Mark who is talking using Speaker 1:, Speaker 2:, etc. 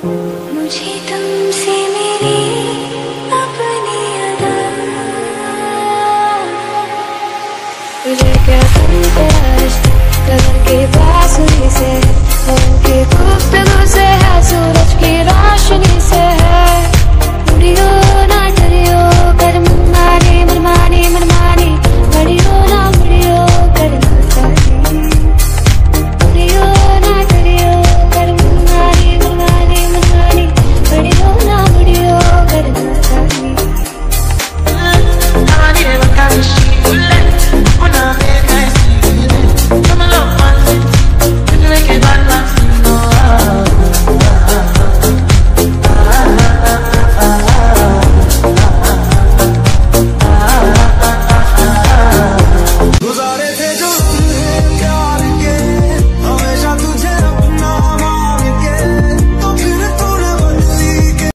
Speaker 1: Look at